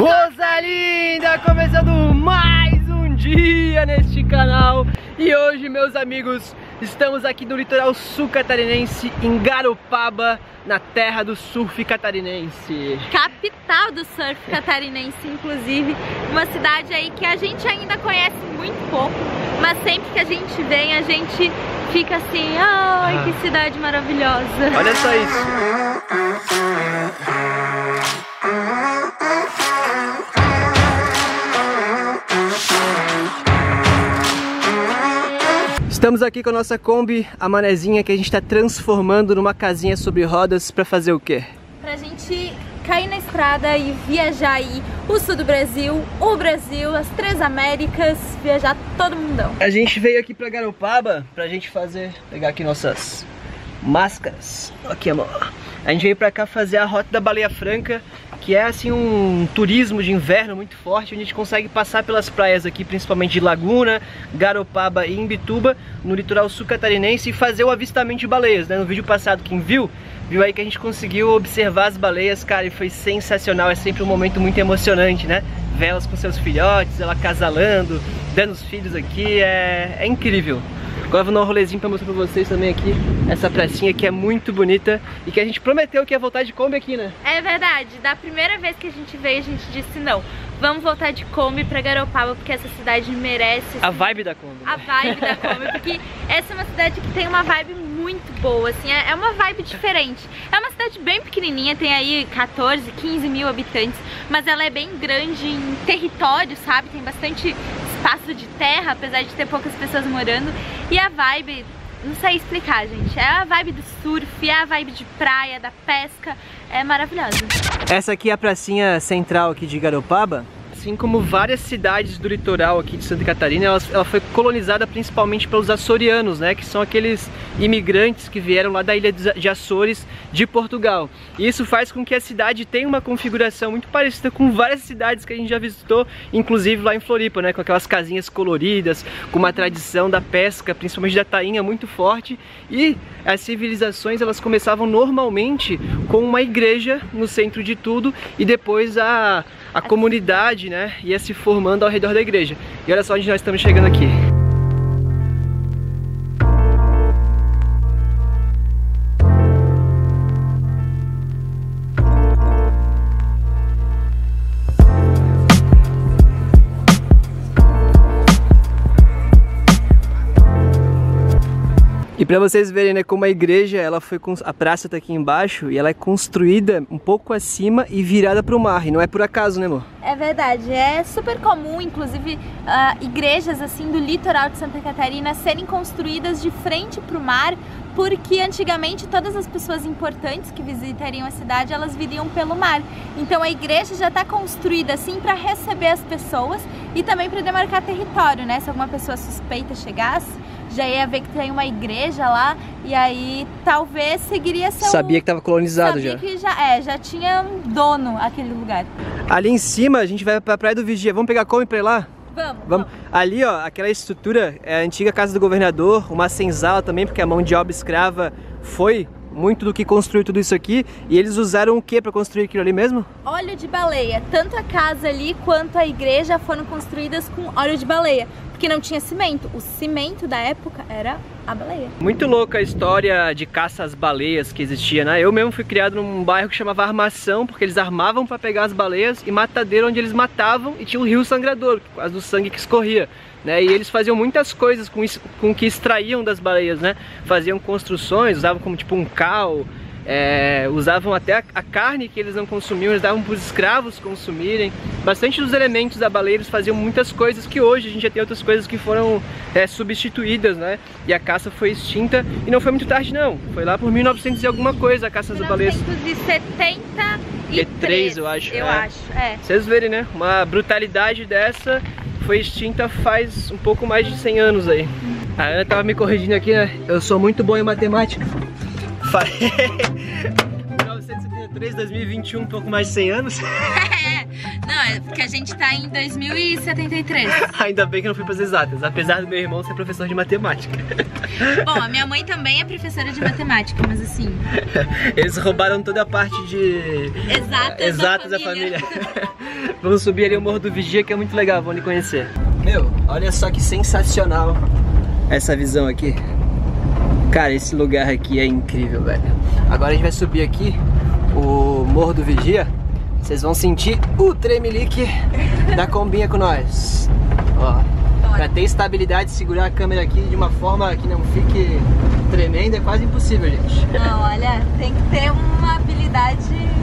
Coisa linda! Começando mais um dia neste canal E hoje, meus amigos, estamos aqui no litoral sul catarinense Em Garopaba, na terra do surf catarinense Capital do surf catarinense, inclusive Uma cidade aí que a gente ainda conhece muito pouco Mas sempre que a gente vem, a gente fica assim Ai, ah. que cidade maravilhosa Olha só isso Estamos aqui com a nossa Kombi, a manezinha que a gente está transformando numa casinha sobre rodas para fazer o quê? Pra gente cair na estrada e viajar aí o sul do Brasil, o Brasil, as três Américas, viajar todo mundão. A gente veio aqui pra Garopaba pra gente fazer, pegar aqui nossas máscaras. Aqui, amor. A gente veio pra cá fazer a Rota da Baleia Franca, que é assim um turismo de inverno muito forte, onde a gente consegue passar pelas praias aqui, principalmente de Laguna, Garopaba e Imbituba, no litoral sul catarinense e fazer o avistamento de baleias, né? No vídeo passado, quem viu, viu aí que a gente conseguiu observar as baleias, cara, e foi sensacional, é sempre um momento muito emocionante, né? Velas com seus filhotes, ela casalando, dando os filhos aqui, é, é incrível. Agora vou dar um rolezinho pra mostrar pra vocês também aqui essa pracinha que é muito bonita e que a gente prometeu que ia voltar de Kombi aqui, né? É verdade, da primeira vez que a gente veio a gente disse não, vamos voltar de Kombi pra Garopaba porque essa cidade merece... Assim, a vibe da Kombi. Né? A vibe da Kombi, porque essa é uma cidade que tem uma vibe muito boa, assim, é, é uma vibe diferente. É uma cidade bem pequenininha, tem aí 14, 15 mil habitantes, mas ela é bem grande em território, sabe? Tem bastante espaço de terra, apesar de ter poucas pessoas morando. E a vibe, não sei explicar, gente. É a vibe do surf, é a vibe de praia, da pesca. É maravilhosa. Essa aqui é a pracinha central aqui de Garopaba assim como várias cidades do litoral aqui de Santa Catarina, ela, ela, foi colonizada principalmente pelos açorianos, né, que são aqueles imigrantes que vieram lá da ilha de Açores, de Portugal. E isso faz com que a cidade tenha uma configuração muito parecida com várias cidades que a gente já visitou, inclusive lá em Floripa, né, com aquelas casinhas coloridas, com uma tradição da pesca, principalmente da tainha muito forte. E as civilizações elas começavam normalmente com uma igreja no centro de tudo e depois a a comunidade né, ia se formando ao redor da igreja. E olha só onde nós estamos chegando aqui. Para vocês verem, né, como a igreja, ela foi a praça tá aqui embaixo e ela é construída um pouco acima e virada para o mar. E não é por acaso, né, amor? É verdade, é super comum, inclusive, uh, igrejas assim do litoral de Santa Catarina serem construídas de frente para o mar, porque antigamente todas as pessoas importantes que visitariam a cidade, elas viriam pelo mar. Então a igreja já está construída assim para receber as pessoas e também para demarcar território, né? Se alguma pessoa suspeita chegasse, já ia ver que tem uma igreja lá e aí talvez seguiria ser Sabia um... que estava colonizado Sabia já. que já é, já tinha um dono aquele lugar. Ali em cima a gente vai para a Praia do Vigia. Vamos pegar come para ir lá? Vamos, vamos. Ali, ó, aquela estrutura é a antiga casa do governador, uma senzala também, porque a mão de obra escrava foi muito do que construiu tudo isso aqui. E eles usaram o que para construir aquilo ali mesmo? Óleo de baleia. Tanto a casa ali quanto a igreja foram construídas com óleo de baleia porque não tinha cimento. O cimento da época era a baleia. Muito louca a história de caça às baleias que existia, né? Eu mesmo fui criado num bairro que chamava Armação, porque eles armavam para pegar as baleias e matadeira onde eles matavam e tinha um rio sangrador, por causa do sangue que escorria. Né, e eles faziam muitas coisas com, isso, com que extraíam das baleias, né? Faziam construções, usavam como tipo um cal, é, usavam até a, a, carne que eles não consumiam, eles davam para os escravos consumirem. Bastante dos elementos da baleia eles faziam muitas coisas que hoje a gente já tem outras coisas que foram é, substituídas, né? E a caça foi extinta e não foi muito tarde não, foi lá por 1900 e alguma coisa a caça das baleias. 1973, eu acho. Eu é. acho, é. Vocês verem, né? Uma brutalidade dessa foi extinta faz um pouco mais de 100 anos aí. A Ana tava me corrigindo aqui, né? Eu sou muito bom em matemática. 1973, 2021, um pouco mais de 100 anos. Não, É, porque a gente tá em 2073. Ainda bem que eu não fui pras exatas, apesar do meu irmão ser professor de matemática. Bom, a minha mãe também é professora de matemática, mas assim. Eles roubaram toda a parte de exatas, exatas da família. Da família. Vamos subir ali o Morro do Vigia, que é muito legal, vamos lhe conhecer. Meu, olha só que sensacional essa visão aqui. Cara, esse lugar aqui é incrível, velho. Agora a gente vai subir aqui o Morro do Vigia. Vocês vão sentir o tremelique da combinha com nós. Ó, pra ter estabilidade, segurar a câmera aqui de uma forma que não fique tremenda é quase impossível, gente. Não, olha, tem que ter uma habilidade...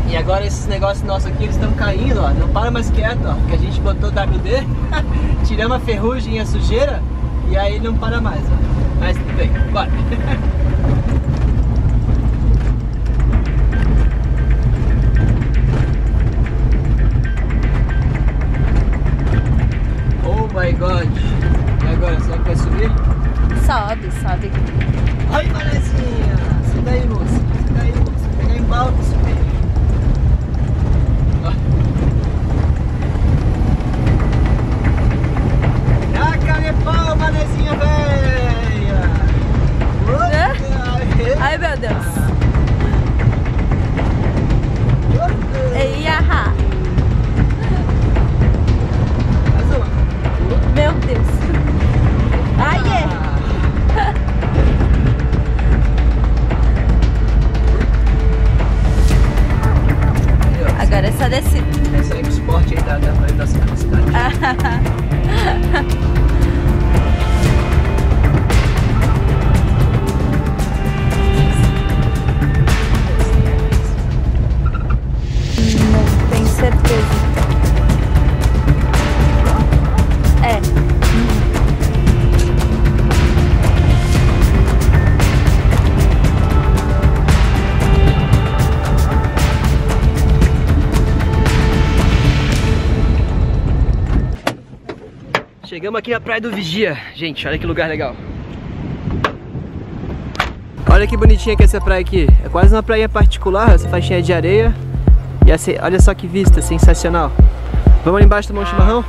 E agora esses negócios nossos aqui, eles estão caindo, ó. Não para mais quieto, ó. Porque a gente botou WD, tiramos a ferrugem e a sujeira e aí não para mais, ó. Mas tudo bem, bora. Ai, Chegamos aqui na Praia do Vigia. Gente, olha que lugar legal. Olha que bonitinha que é essa praia aqui. É quase uma praia particular, essa faixinha de areia. E essa, olha só que vista, sensacional. Vamos ali embaixo tomar um chimarrão?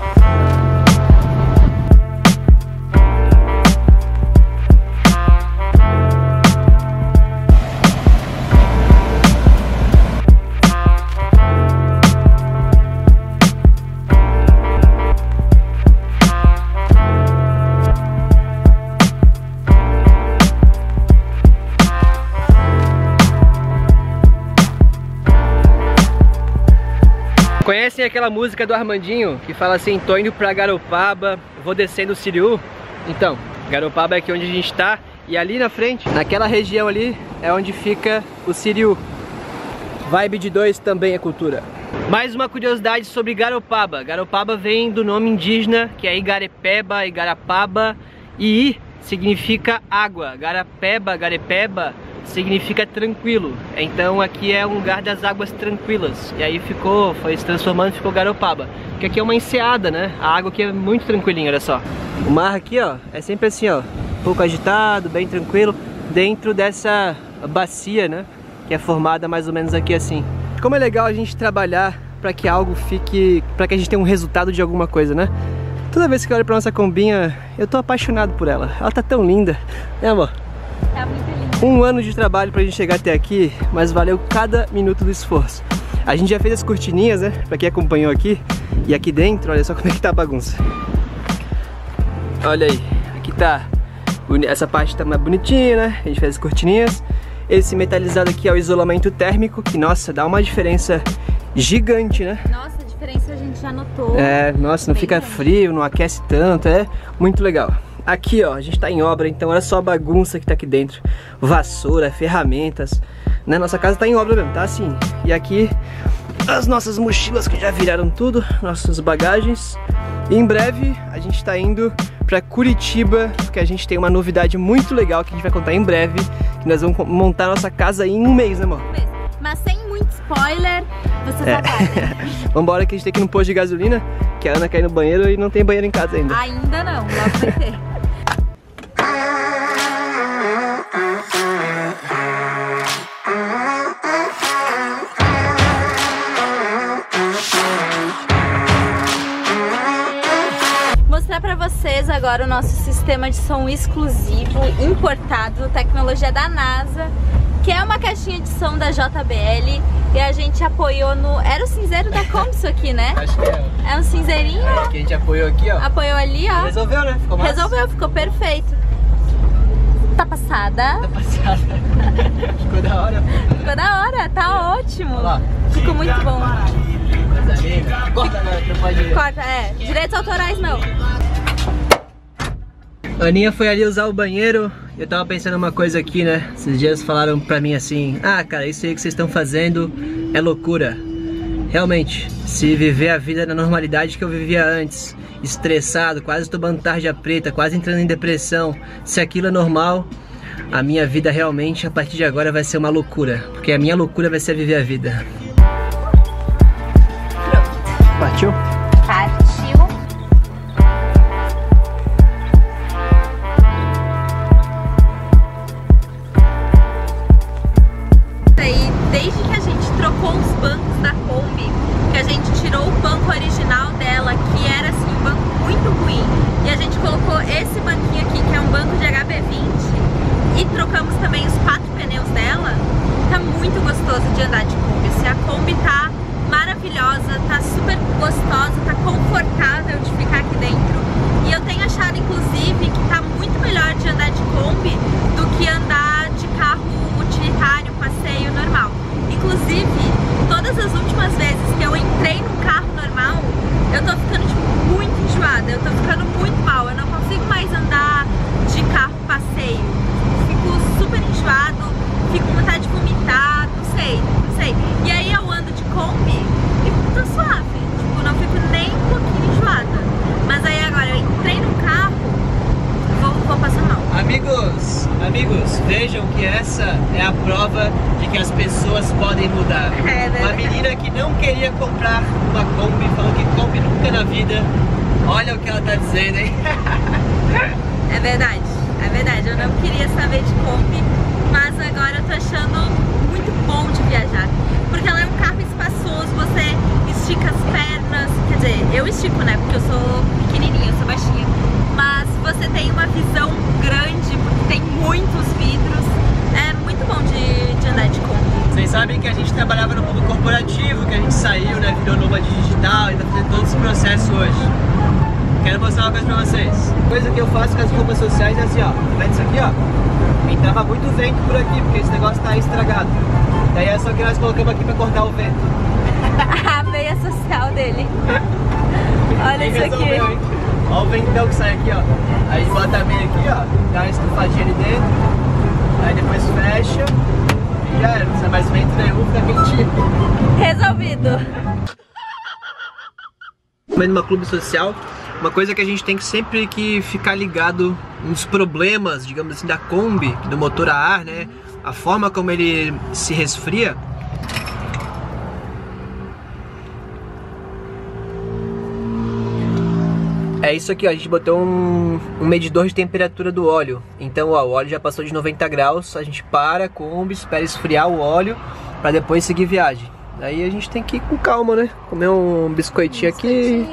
Conhecem aquela música do Armandinho que fala assim, tô indo pra Garopaba, vou descendo o Siriu? Então, Garopaba é aqui onde a gente tá e ali na frente, naquela região ali, é onde fica o Siriu. Vibe de dois também é cultura. Mais uma curiosidade sobre Garopaba. Garopaba vem do nome indígena que é Igarepeba, Igarapaba e I significa água. Garapeba, Garepeba significa tranquilo. Então aqui é um lugar das águas tranquilas. E aí ficou, foi se transformando, ficou Garopaba. Que aqui é uma enseada, né? A água aqui é muito tranquilinha, olha só. O mar aqui, ó, é sempre assim, ó, um pouco agitado, bem tranquilo, dentro dessa bacia, né? Que é formada mais ou menos aqui assim. Como é legal a gente trabalhar para que algo fique, para que a gente tenha um resultado de alguma coisa, né? Toda vez que eu olho pra nossa combinha, eu tô apaixonado por ela. Ela tá tão linda, né amor? Um ano de trabalho pra gente chegar até aqui, mas valeu cada minuto do esforço. A gente já fez as cortininhas, né? Pra quem acompanhou aqui. E aqui dentro, olha só como é que tá a bagunça. Olha aí, aqui tá... Essa parte tá mais bonitinha, né? A gente fez as cortininhas. Esse metalizado aqui é o isolamento térmico, que, nossa, dá uma diferença gigante, né? Nossa, a diferença a gente já notou. É, nossa, não Bem fica grande. frio, não aquece tanto, é muito legal. Aqui, ó, a gente tá em obra, então olha só a bagunça que tá aqui dentro. Vassoura, ferramentas, né? Nossa casa tá em obra mesmo, tá assim. E aqui, as nossas mochilas que já viraram tudo, nossas bagagens. E em breve, a gente tá indo pra Curitiba, porque a gente tem uma novidade muito legal que a gente vai contar em breve. Que nós vamos montar nossa casa em um mês, né, amor? Um mês. Mas sem muito spoiler, vocês é. Vambora que a gente tem que ir no posto de gasolina, que a Ana cai no banheiro e não tem banheiro em casa ainda. Ainda não, logo vai ter. Agora o nosso sistema de som exclusivo, importado, tecnologia da NASA, que é uma caixinha de som da JBL e a gente apoiou no... Era o cinzeiro da isso aqui, né? Acho que é. É um cinzeirinho, É, que a gente apoiou aqui, ó. Apoiou ali, ó. Resolveu, né? Ficou. Resolveu, ficou perfeito. Tá passada? Tá passada. Ficou da hora. Ficou da hora, tá ótimo. Olha lá. Ficou muito bom. Corta que não pode. Corta, é. Direitos autorais não. Aninha foi ali usar o banheiro. Eu tava pensando uma coisa aqui, né? Esses dias falaram pra mim assim: Ah, cara, isso aí que vocês estão fazendo é loucura. Realmente, se viver a vida na normalidade que eu vivia antes, estressado, quase tomando tarja preta, quase entrando em depressão, se aquilo é normal, a minha vida realmente a partir de agora vai ser uma loucura. Porque a minha loucura vai ser viver a vida. Partiu. Muito gostoso de andar de Kombi. Assim, a Kombi tá maravilhosa, tá super gostosa, tá confortável de ficar aqui dentro. E eu tenho achado, inclusive, que tá muito melhor de andar de Kombi do que andar de carro utilitário, passeio normal. Inclusive, todas as últimas vezes que eu entrei num carro normal, eu tô ficando tipo, muito enjoada, eu tô ficando muito mal, eu não consigo mais andar de carro passeio. Fico super enjoado, fico com vontade de vomitar, não sei, não sei. E aí eu ando de Kombi e tô suave, tipo, não fico nem um pouquinho enjoada. Mas aí agora eu entrei no carro, vou, vou passar mal. Amigos, amigos, vejam que essa é a prova de que as pessoas podem mudar. É verdade. uma menina que comprar uma Kombi, falou que Kombi nunca na vida. Olha o que ela tá dizendo, hein? É verdade, é verdade. Eu não queria saber de Kombi, mas agora eu tô achando muito bom de viajar. Porque ela é um carro espaçoso, você estica as pernas, quer dizer, eu estico, né? Porque eu sou pequenininha, eu sou baixinha. Mas você tem uma visão grande, porque tem muitos Vocês sabem que a gente trabalhava no mundo corporativo, que a gente saiu, né? Virou nômade digital e tá fazendo todo esse processo hoje. Quero mostrar uma coisa pra vocês. Coisa que eu faço com as roupas sociais é assim, ó. Tá vendo isso aqui, ó? Entrava muito vento por aqui, porque esse negócio tá estragado. Daí é só que nós colocamos aqui pra cortar o vento. A meia social dele. Olha E isso aqui. hein? Ó o ventão que sai aqui, ó. Aí bota a meia aqui, ó. Dá uma estufadinha ali dentro. Aí depois fecha. Já era. Não sai mais vento nenhum, fica quentinho. Resolvido. Mas numa clube social, uma coisa que a gente tem que sempre que ficar ligado nos problemas, digamos assim, da Kombi, do motor a ar, né? A forma como ele se resfria. É isso aqui, ó, a gente botou um, um medidor de temperatura do óleo. Então, ó, o óleo já passou de 90 graus, a gente para a Kombi, espera esfriar o óleo para depois seguir viagem. Aí a gente tem que ir com calma, né? Comer um biscoitinho aqui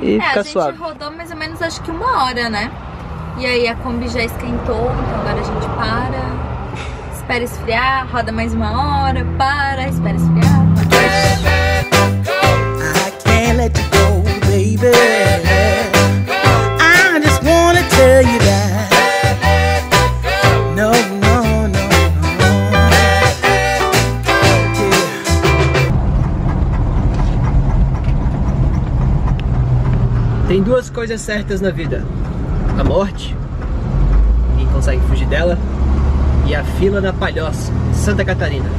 e É, ficar a gente suave. rodou mais ou menos acho que uma hora, né? E aí a Kombi já esquentou, então agora a gente para, espera esfriar, roda mais uma hora, para, espera esfriar. I coisas certas na vida: a morte, ninguém consegue fugir dela, e a fila na Palhoça, Santa Catarina.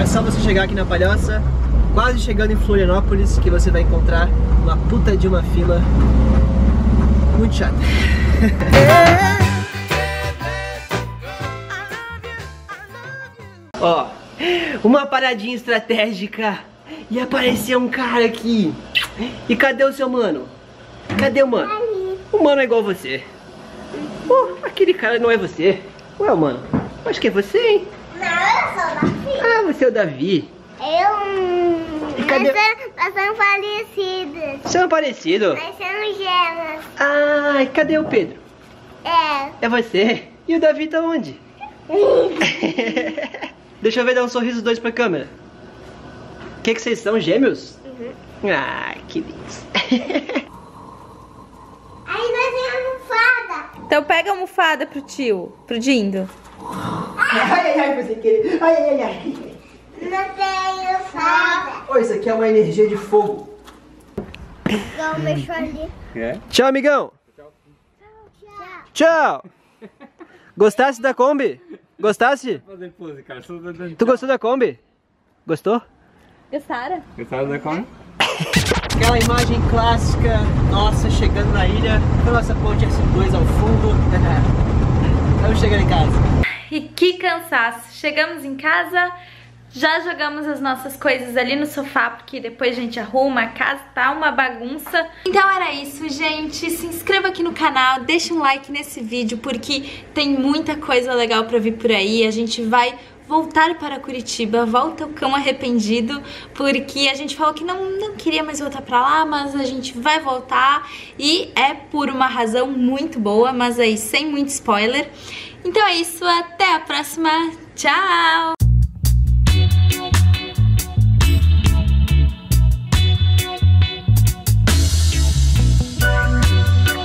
É só você chegar aqui na Palhoça, quase chegando em Florianópolis, que você vai encontrar uma puta de uma fila muito chata. Ó, uma paradinha estratégica e apareceu um cara aqui. E cadê o seu mano? Cadê o mano? O mano é igual você. Pô, aquele cara não é você. Ué, mano, acho que é você, hein? Não, eu sou da filha. Ah, você é o Davi. Eu. E cadê- Nós, somos- parecidos. São parecidos? Nós somos gêmeos. Ai, cadê o Pedro? É. É você? E o Davi tá onde? Deixa eu ver, dar um sorriso dois pra câmera. O que, que vocês são, gêmeos? Ai, que lindo. Aí nós temos almofada. Então pega a almofada pro tio, pro Dindo. ai, ai, ai, sem querer. Ai, ai, ai. Não tem almofada. Oh, isso aqui é uma energia de fogo. Igual mexeu ali. Tchau, amigão. Tchau. Tchau. Gostasse da Kombi? Gostasse? Fazer pose, cara. Tu gostou da Kombi? Gostou? Gostaram? Gostaram da como? Aquela imagem clássica nossa chegando na ilha com a nossa ponte S2 ao fundo. Estamos chegando em casa. E que cansaço! Chegamos em casa, já jogamos as nossas coisas ali no sofá, porque depois a gente arruma, a casa tá uma bagunça. Então era isso, gente. Se inscreva aqui no canal, deixa um like nesse vídeo, porque tem muita coisa legal pra vir por aí. A gente vai voltar para Curitiba, volta o cão arrependido, porque a gente falou que não, não queria mais voltar pra lá, mas a gente vai voltar e é por uma razão muito boa, mas aí sem muito spoiler. Então é isso, até a próxima. Tchau!